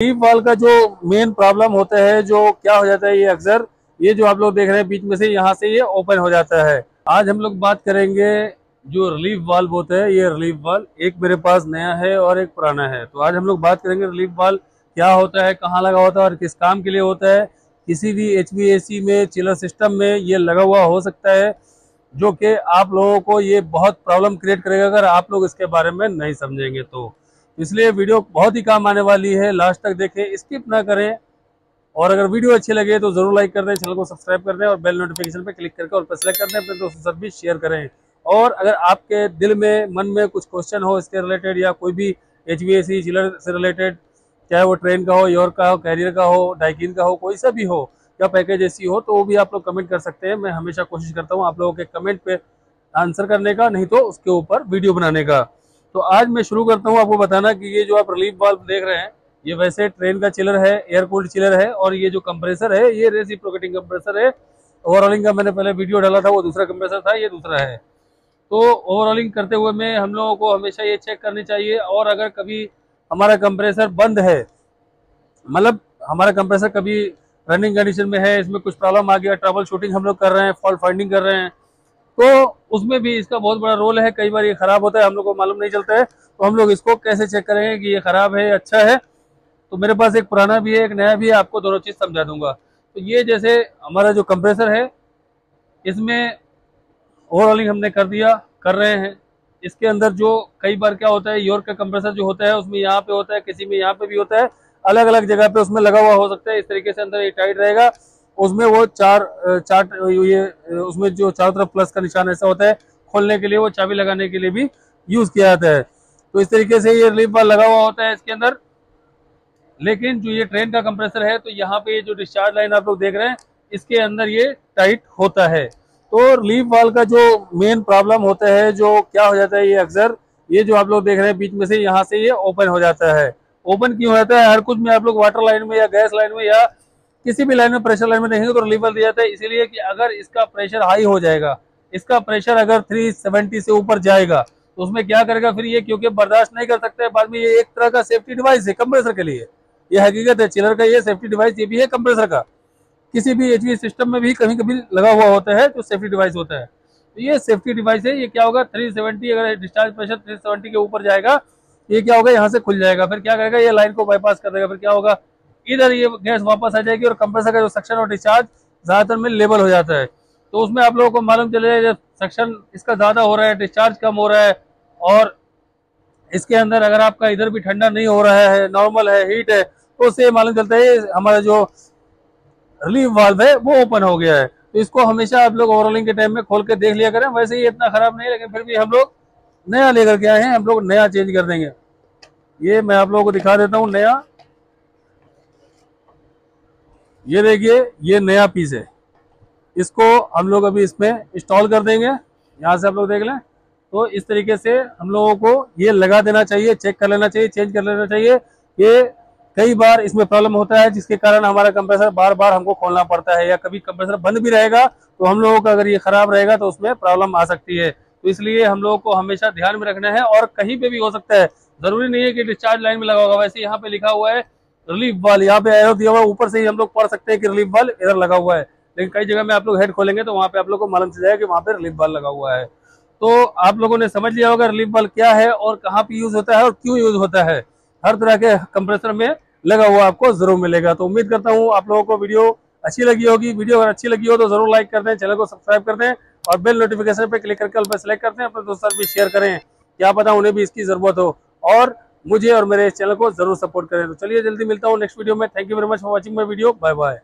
Leaf वाल का जो मेन प्रॉब्लम होता है, जो क्या हो जाता है ये अक्सर, ये जो आप लोग देख रहे हैं बीच में से, यहाँ से ये ओपन हो जाता है। आज हम लोग बात करेंगे जो रिलीफ वाल्व होता है, ये रिलीफ वाल्व एक मेरे पास नया है और एक पुराना है। तो आज हम लोग बात करेंगे रिलीफ वाल्व क्या होता है, कहाँ लगा होता है और किस काम के लिए होता है। किसी भी एच में चिलर सिस्टम में ये लगा हुआ हो सकता है, जो कि आप लोगों को ये बहुत प्रॉब्लम क्रिएट करेगा अगर आप लोग इसके बारे में नहीं समझेंगे तो। इसलिए वीडियो बहुत ही काम आने वाली है। लास्ट तक देखें, स्किप ना करें। और अगर वीडियो अच्छी लगे तो ज़रूर लाइक कर दें, चैनल को सब्सक्राइब कर दें और बेल नोटिफिकेशन पर क्लिक करके और पर सेलेक्ट कर दें, अपने दोस्तों से भी शेयर करें। और अगर आपके दिल में, मन में कुछ क्वेश्चन हो इसके रिलेटेड या कोई भी एच बी चिलर से रिलेटेड चाहे वो ट्रेन का हो योर का हो कैरियर का हो डाइकिन का हो, कोई सा भी हो, या पैकेज ऐसी हो तो वो भी आप लोग कमेंट कर सकते हैं। मैं हमेशा कोशिश करता हूँ आप लोगों के कमेंट पे आंसर करने का, नहीं तो उसके ऊपर वीडियो बनाने का। तो आज मैं शुरू करता हूँ आपको बताना कि ये जो आप रिलीफ वाल्व देख रहे हैं, ये वैसे ट्रेन का चिलर है एयर कूल्ड चिलर है, और ये जो कंप्रेसर है, ये रेसिप्रोकेटिंग कंप्रेसर है। ओवरऑलिंग का मैंने पहले वीडियो डाला था, वो दूसरा कंप्रेसर था, ये दूसरा है। तो ओवरऑलिंग करते हुए में हम लोगों को हमेशा ये चेक करनी चाहिए, और अगर कभी हमारा कंप्रेसर बंद है मतलब हमारा कंप्रेसर कभी रनिंग कंडीशन में है, इसमें कुछ प्रॉब्लम आ गया ट्रबल शूटिंग हम लोग कर रहे हैं फॉल्ट फाइंडिंग कर रहे हैं तो उसमें भी इसका बहुत बड़ा रोल है। कई बार ये खराब होता है, हम लोग को मालूम नहीं चलता है। तो हम लोग इसको कैसे चेक करेंगे कि ये खराब है अच्छा है? तो मेरे पास एक पुराना भी है, एक नया भी है, आपको दोनों चीज़ समझा दूँगा। तो ये जैसे हमारा जो कंप्रेसर है, इसमें ओवरऑलिंग हमने कर दिया, कर रहे हैं। इसके अंदर जो कई बार क्या होता है योर का कंप्रेसर जो होता है, उसमें यहाँ पे होता है, किसी में यहाँ पे भी होता है। अलग अलग जगह पे उसमें लगा हुआ हो सकता है, इस तरीके से अंदर ये टाइट रहेगा। उसमें वो चार चार ये उसमें जो चारों तरफ़ प्लस का निशान ऐसा होता है, खोलने के लिए, वो चाबी लगाने के लिए भी यूज़ किया जाता है। तो इस तरीके से ये रिलीफ बार लगा हुआ होता है इसके अंदर। लेकिन जो ये ट्रेन का कंप्रेसर है तो यहाँ पे ये जो डिस्चार्ज लाइन आप लोग देख रहे हैं, इसके अंदर ये टाइट होता है। तो रिलीफ वाल का जो मेन प्रॉब्लम होता है, जो क्या हो जाता है ये अक्सर, ये जो आप लोग देख रहे हैं बीच में से, यहाँ से ये ओपन हो जाता है। ओपन क्यों होता है? हर कुछ में आप लोग वाटर लाइन में या गैस लाइन में या किसी भी लाइन में प्रेशर लाइन में देखेंगे तो रिलीवर दिया जाता है। इसीलिए कि अगर इसका प्रेशर हाई हो जाएगा, इसका प्रेशर अगर 370 से ऊपर जाएगा तो उसमें क्या करेगा फिर ये? क्योंकि बर्दाश्त नहीं कर सकते, बाद में ये एक तरह का सेफ्टी डिवाइस है कंप्रेसर के लिए। ये हकीकत है चिलर का ये सेफ्टी डिवाइस ये भी है कंप्रेसर का। किसी भी एच सिस्टम में भी कभी कभी लगा हुआ होता है तो सेफ्टी डिवाइस होता है। तो ये सेफ्टी डिवाइस है, ये क्या होगा? थ्री अगर डिस्चार्ज प्रेशर थ्री के ऊपर जाएगा, ये क्या होगा? यहाँ से खुल जाएगा। फिर क्या करेगा? ये लाइन को बाईपास कर देगा। फिर क्या होगा? इधर ये गैस वापस आ जाएगी और कंप्रेसर का जो सक्शन और डिस्चार्ज ज़्यादातर में लेबल हो जाता है। तो उसमें आप लोगों को मालूम चले जब सक्शन इसका ज़्यादा हो रहा है डिस्चार्ज कम हो रहा है, और इसके अंदर अगर आपका इधर भी ठंडा नहीं हो रहा है नॉर्मल है हीट है तो उससे मालूम चलता है हमारा जो रिलीफ वाल्व है, वो ओपन हो गया है। तो इसको हमेशा आप लोग ओवरऑलिंग के टाइम में खोल के देख लिया करें। वैसे ही इतना खराब नहीं लेकिन फिर भी हम लोग नया लेकर के आए हैं, हम लोग नया चेंज कर देंगे। ये मैं आप लोगों को दिखा देता हूँ, नया ये देखिए, ये नया पीस है। इसको हम लोग अभी इसमें इंस्टॉल कर देंगे। यहाँ से आप लोग देख लें। तो इस तरीके से हम लोगों को ये लगा देना चाहिए चेक कर लेना चाहिए चेंज कर लेना चाहिए। ये कई बार इसमें प्रॉब्लम होता है, जिसके कारण हमारा कंप्रेसर बार बार हमको खोलना पड़ता है या कभी कंप्रेसर बंद भी रहेगा तो हम लोगों का अगर ये खराब रहेगा तो उसमें प्रॉब्लम आ सकती है। तो इसलिए हम लोगों को हमेशा ध्यान में रखना है और कहीं पे भी हो सकता है। ज़रूरी नहीं है कि डिस्चार्ज लाइन में लगा होगा। वैसे यहाँ पे लिखा हुआ है रिलीफ वाल यहाँ पे एरो दिया हुआ ऊपर से ही हम लोग पढ़ सकते हैं कि रिलीफ वाल इधर लगा हुआ है। लेकिन कई जगह में आप लोग हेड खोलेंगे तो वहाँ पे आप लोग को मालूम चल जाएगा कि वहाँ पे रिलीफ वाल लगा हुआ है। तो आप लोगों ने समझ लिया होगा रिलीफ वाल क्या है और कहाँ पे यूज़ होता है और क्यों यूज़ होता है। हर तरह के कंप्रेसर में लगा हुआ आपको ज़रूर मिलेगा। तो उम्मीद करता हूँ आप लोगों को वीडियो अच्छी लगी होगी। वीडियो अगर अच्छी लगी हो तो ज़रूर लाइक कर दें चैनल को सब्सक्राइब कर दें और बेल नोटिफिकेशन पे क्लिक करके ऑल सेलेक्ट करते हैं अपने दोस्तों भी शेयर करें क्या पता उन्हें भी इसकी ज़रूरत हो। और मुझे और मेरे चैनल को ज़रूर सपोर्ट करें। तो चलिए, जल्दी मिलता हूँ नेक्स्ट वीडियो में। Thank you very much for watching my video bye bye